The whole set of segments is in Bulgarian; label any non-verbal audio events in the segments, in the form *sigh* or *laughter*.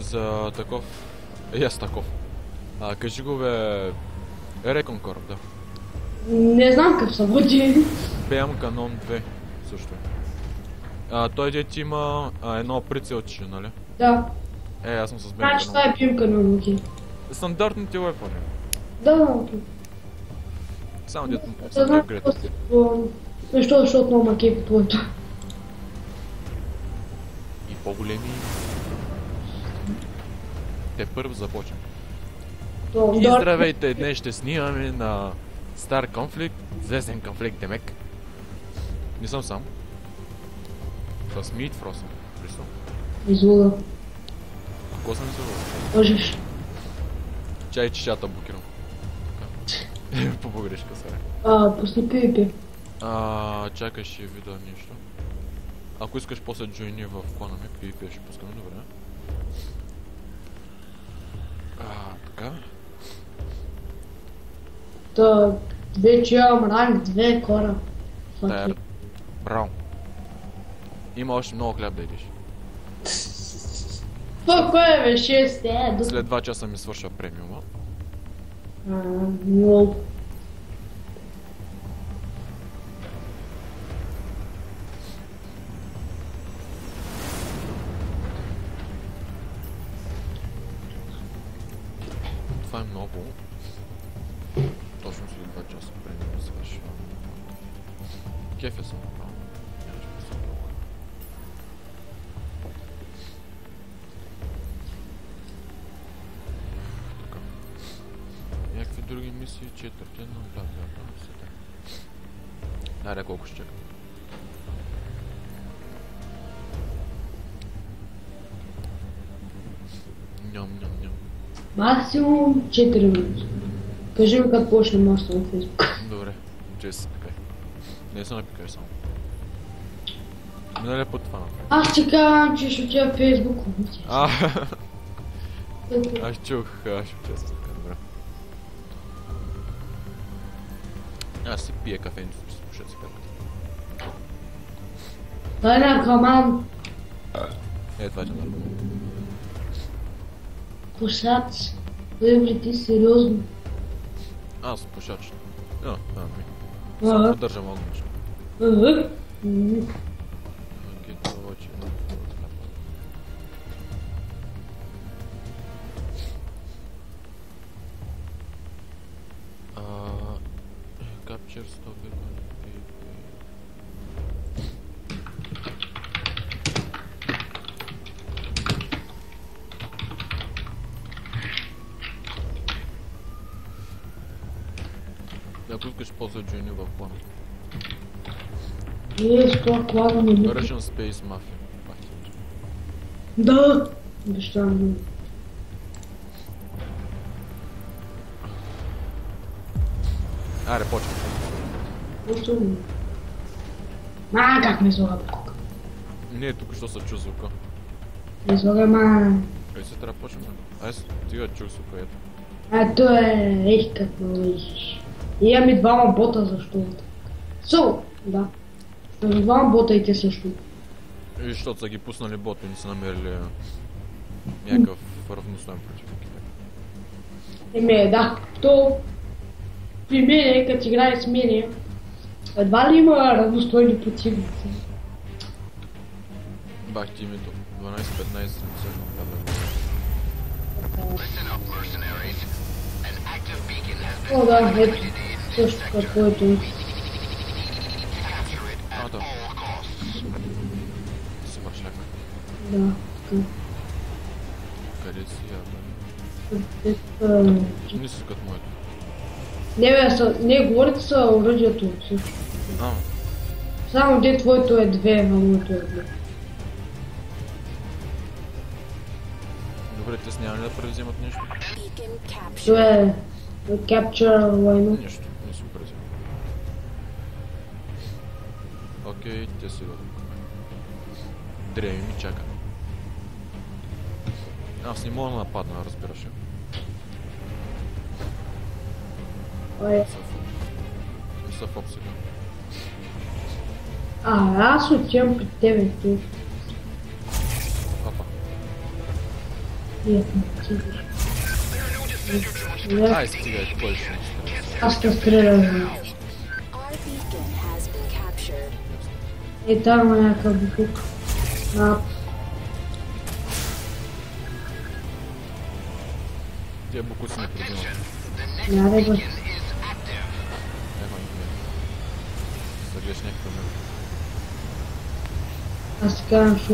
За таков... Аз таков. А, кажи го бе... Рекон кораб, да. Не знам как се води. БМ Канон 2 също. А, той дет има а, едно прицелче, нали? Да. Е, аз съм с БМ Значи това Канон. е пимка на руки. Стандартните уепони. Да, да, окей. Само дет Да са знам апгрейд. какво се... Защо, защото много маке по твоето. И по-големи. Те първо започвам. То, И здравейте, днес ще снимаме на Стар конфликт, звезден конфликт Демек. Не съм сам. С Мид Фрост. Присъл. Излуда. Какво съм вършил? Можеш. Чай, че чата блокирам. *laughs* По погрешка сега. А, пусни PvP. А, чакай, ще видя нещо. Ако искаш после джойни в клана ми, PvP ще пускаме, добре. Така. Та, вече имам ранг 2 кора. Тая Факи. Браво. Има още много хляб да идиш. Какво е бе, 6 е. След 2 часа ми свърша премиума. А, много. Е много. Точно след 2 часа премиума свърша. Кефе съм направо. Нямаше да съм. Така. Някакви други мисии, четвъртина, бла бла бла, все така. Аре, колко ще чакам. Ням, Максимум 4 минути. Кажи ми как почне маста на фейсбук. Добре, че се пикай. Не се напикай само. Миналия път това направи. Аз ти казвам, че ще отида в фейсбук. А, *laughs* аз чух, аз ще участвам така, добре. Аз си пия кафенето, ще се пуша цигарката. Дай на каман. Е, това е нормално. Пушач. Левли ти сериозно. Аз пушач. А, а, ми. Ага. Само поддържам огнищ. Ага. М, Окей, това вече е много хубаво. А, Capture stop Ако после джойни в плана. Е, това клада не мога. Russian Space Mafia. Да. Обещавам. Аре, почвай. Просто... А, как ме слага тук? Не, тук що се чу звука. Не слага, ма... Кой се трябва почваме? Ай, стига чух звука, ето. А, то е... Ех, как ме и двама бота, защо? Со, да. Двама бота и те също. И защото са ги пуснали бот и не са намерили някакъв равностоен противник. Еме, да. То... При мене, като играе с мене, едва ли има равностойни противници. Бах ти името. 12-15 7 бла Listen up, mercenaries. An active beacon has been О, да, ето. Също каквото. capture it А, да. Супер шляк. Да, така. Къде си я, бе? Е, Не си като моето. Не, бе, са, не, говорите са оръжието. също. А, Само де твоето е две, а моето е две. добре, те няма ли да превземат нещо? Beacon captured. То е е Capture Line. Нищо, Окей, те си идват. Дреми ми чака. Аз не мога да нападна, разбираш ли? Ой, Не са фоп сега. А, аз отивам при тебе тук. Папа. Нет, нет, нет. Ай, стигай, больше не стреляй. Аз ще стреляю. И там е някакъв буфук. А, Тебе букуси не придумал. няма да бъде. Ема не гледай. Съгледаш някакъв мир. Аз си казвам, ще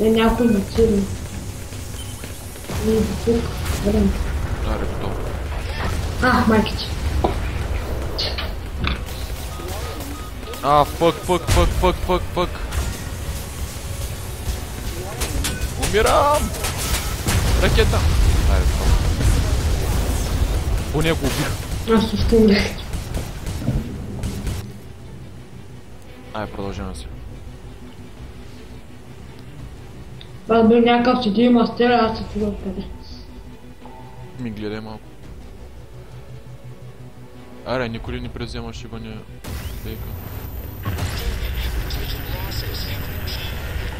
Е, някой ме цели. И буфук. Време. Аре, готово. А, майките. А, фък, фък, фък, фък, фък, фък. Умирам! Ракета! Айде, готово. Поне го убих. Аз също умрях. Айде, продължаваме си. Аз бе някакъв седи има стреля, аз се чудя откъде. Ми гледай малко. Аре, никой ли не преземаш ебания дейка?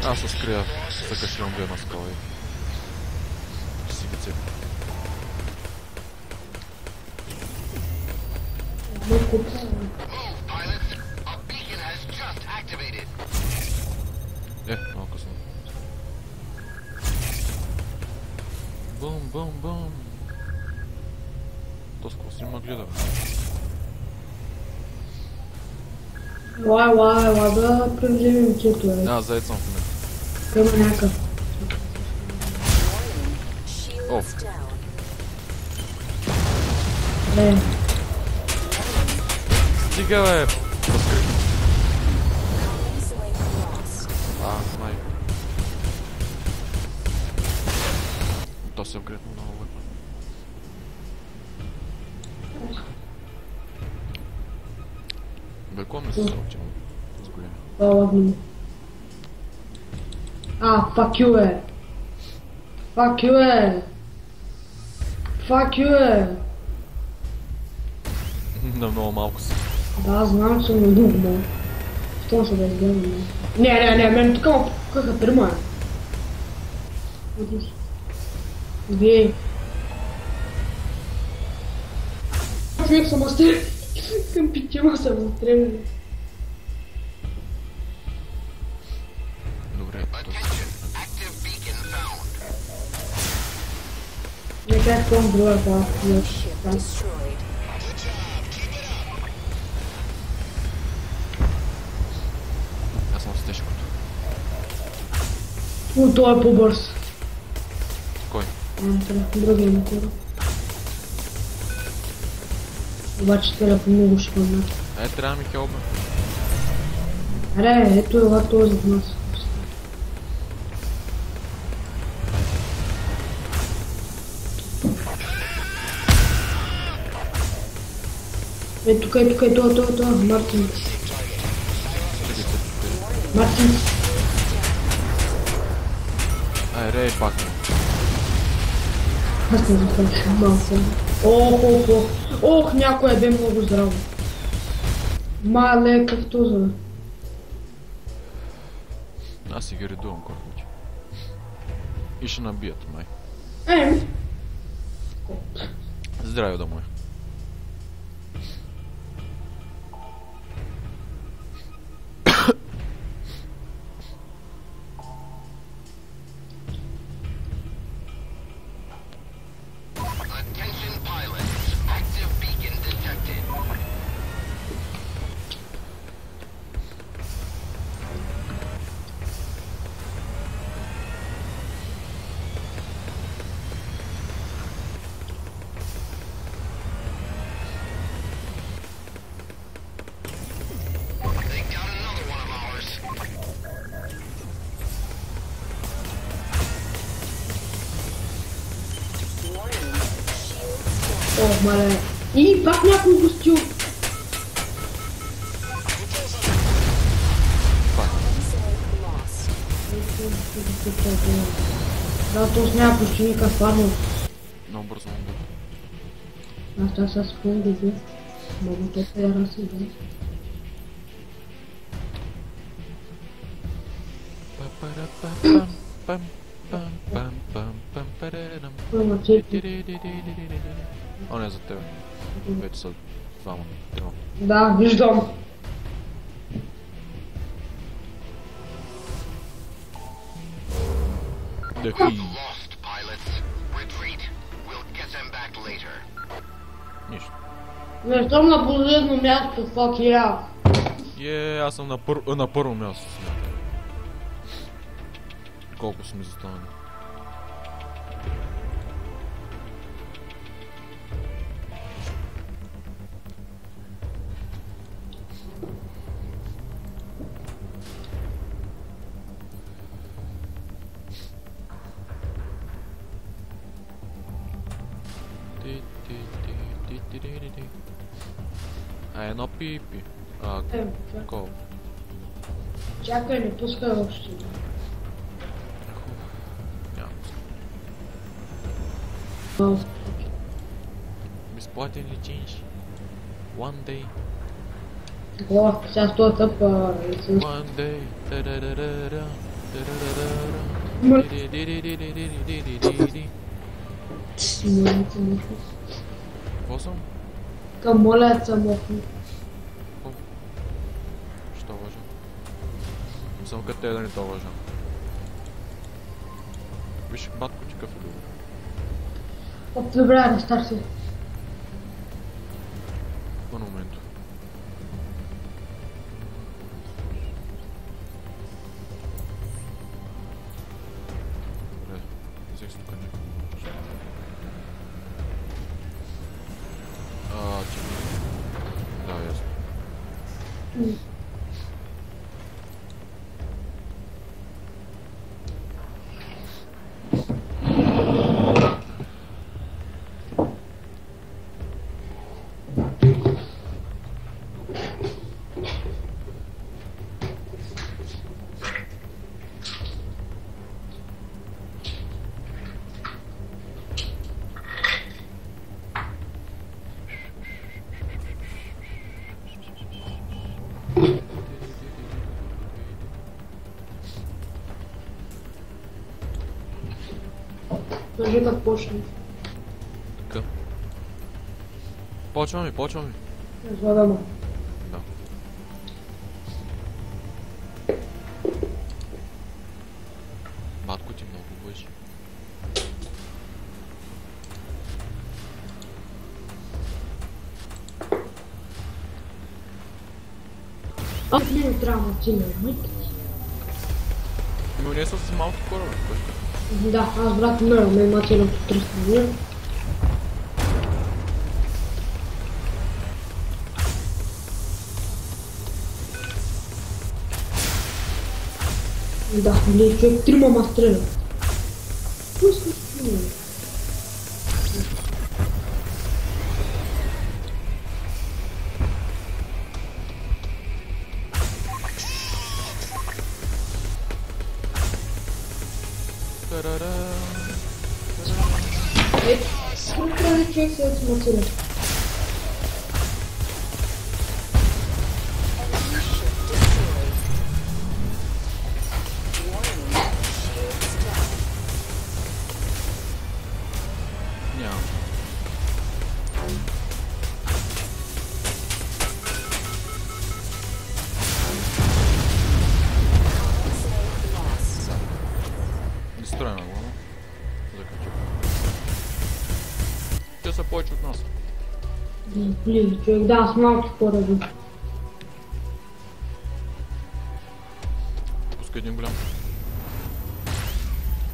Аз се скрия, съкашивам до една скала и... Си ги цепи. Не купа. Бум, бум, бум. То скоро си ма гледа, бе. Лай, лай, лай, да превземем чето, е. А, заед съм в момента. Къма някакъв. Down. Е, Стига, бе! Разкрих. А, се вгретна много лепо. Далеко ми се. С ладно. А, fuck you, е. Fuck you, е. Fuck you, е. На много малко си. Да, знам, че съм надумал. Що се да изгледам, не? Не, не, не, мен тук ма покаха трима. Ходи Вие. Човек съм острелял. Към пичема съм острелял. Добре. Не как друга това. Ship destroyed. аз съм с тежкото. О, той е по-бърз. А, трябва другия мотор. Обаче трябва по-много ще ме Е, трябва да ми хелба. Аре, ето е ела този зад нас. Е, тук е, тук е, това, това, това, Мартин. Мартин, Ай, рей, пак. Ох, ох, ох, ох, някой е бе много здраво. Мале, какъв този, бе. Аз си ги редувам корпути. И ще набият, май. Ем, Здраве да му е. Shields down. ох, мале. И пак някой гостил. Пак. Comms link lost. Да, то няма почти никакъв фармър. Много бързо му го. Аз това са спомни го. Много то се яра си, О, не, за тебе. Вече са двама, трима. Да, виждам. The We've Heat. lost pilots. Retreat. We'll get them back later. Нищо. Не съм на последно място, fuck yeah. Е, аз съм на, пър... на първо място. Колко сме застанали? Е, чакай. колко? Чакай, не пускай още. Няма. А, Безплатен лиценз. One day, О, сега с този тъп, а, и с... one day. Та-да-да-да-да, та-да-да-да-да. Какво съм? Към моля, самотно. Що лъжа? Не съм като те да ни то лъжа. Виж батко ти какъв е добър. Оп, добре, старт се. В момента. Кажи как почнеш. Така. Почваме, почваме. Излагаме. Да. Батко ти много лъжи. Аз не трябва да ти ти. Ами не са с малки кораби, кой? Да, аз брат не ме има цялото 300 дни. Да, блин, човек трима ма стрелят. Кой са стреляли? Блин, човек, да, с малки кораби. Пускай един голям.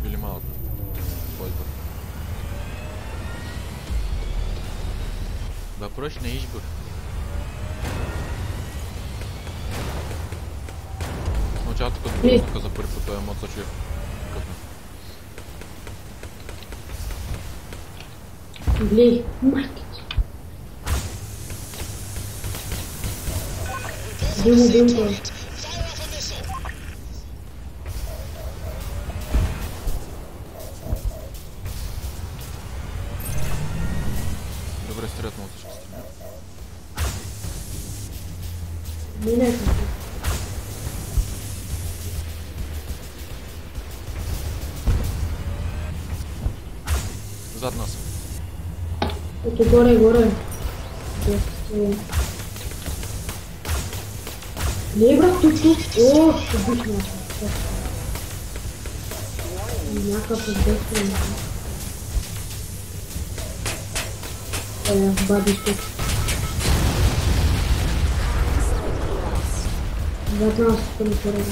Или малък. По-избор. Въпрос на избор. В началото като Е. пуснаха за първи Бил му, бил му. Добре, стрелят много тежко стреля. Минете. Зад нас. Ето горе, горе. Ето. Не, брат, тук, тук. О, ще бих на Някакъв отдехване. Е, бабичко. Зад нас тук на пореда.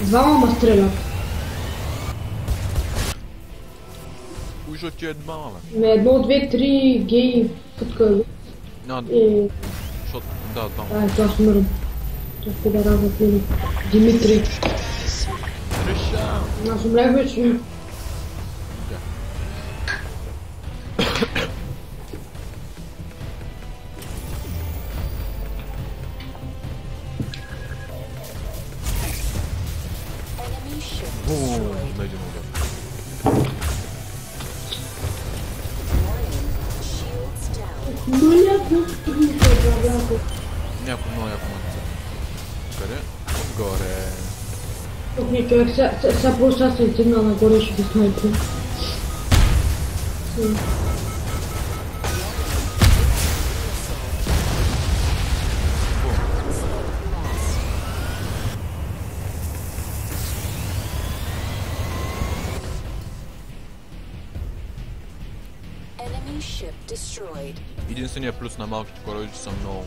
Двама ма стрелят. Ужо ти е двама, бе. Ме едно, две, три геи путка. А, И... защото, да, там. А, това аз умирам. Това ще да разът ми. Сега просто аз съм стигнал нагоре, ще ги destroyed. Единственият плюс на малките кораби, че са много.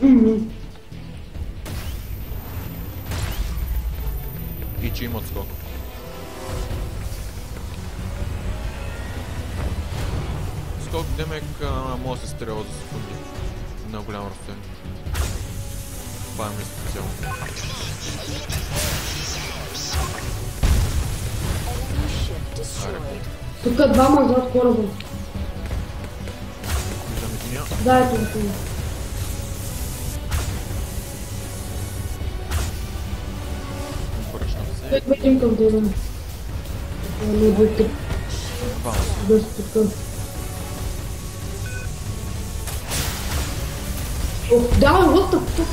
И че имат скок. Скок демек може да се стреля за секунди. На голям разстояние. Това е ми специално. Тук двама зад кораба. Виждам единия. Да, ето го тук. Връщам се. Той един към тебе. Не бъдете Двама без тук. Ох, да, what the fuck?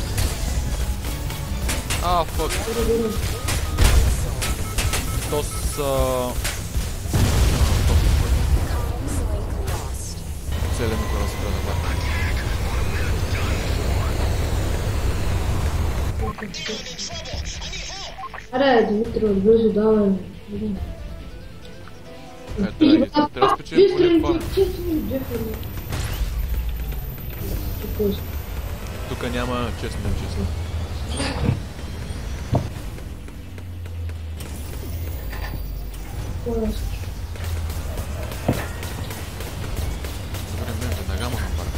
А, фак. Горе, горе. То са... Comms link lost. Целият ми кора спря да баха. Аре, Димитро, бързо давай. Е, трябва да ги- трябва да спечелим поне това. Тук няма честно, честно. Добре, веднага му направя.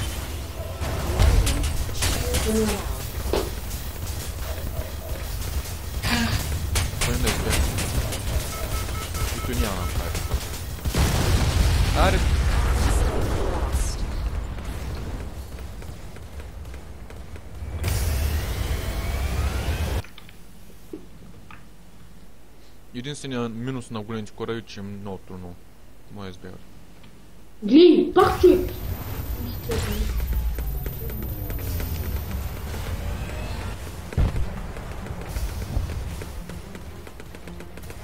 Единственият минус на големите кораби, че е много трудно. Моя избягат. Гли, пак човек.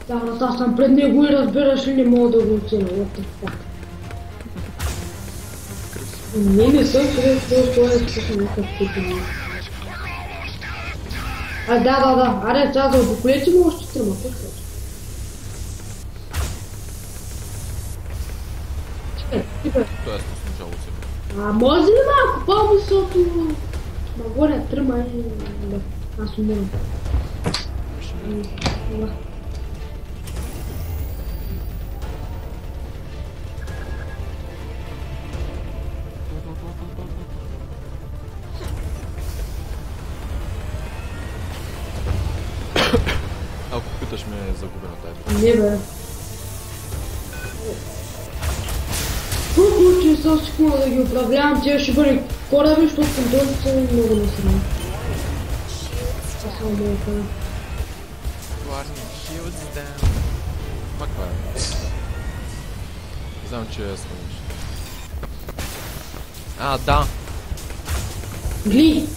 Да, аз аз съм пред него и разбираш ли не мога да го оценя. What the fuck? Не, не съм къде просто е способ някакъв типи. А, да, да, да. Аре, сега за обиколете му още трима. какво себе. А може ли малко по-високо? Нагоре тръма и... Да, аз умирам. М, да. Ако питаш ме е съм си хубаво да ги управлявам, тя ще бъде кораби, защото контролите са много насрани. Това само да я кажа. Warning shields down. Пак това е. Знам, че е сложиш. А, да. Гли!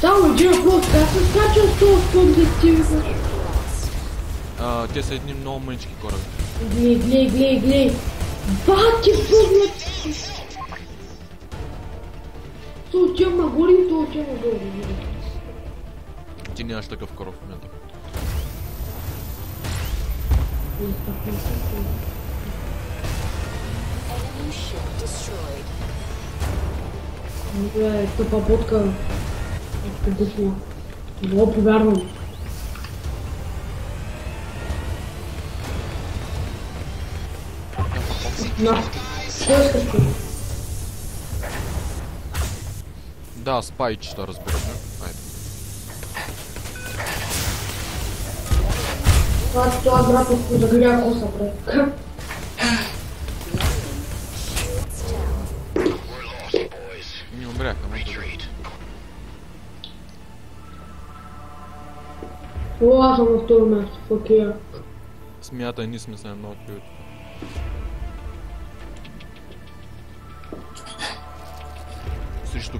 Само един въпрос, как се скачал с този скок да ти викаш? А, те са едни много мънички кораби. Глей, глей, глей, глей. Бати, бъднат! То отивам нагоре и то отивам нагоре. Ти нямаш такъв кораб в момента. Enemy ship destroyed. Бе, тъпа ботка. Предишна. На. Кой искаш ти? Да, спайчета разбираме. Айде. Това, това брат ако загря коса, бре. Shields down. We're lost, boys. Ни умряха, но добре.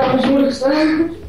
Офлайн ли защо? Да, разбирах се.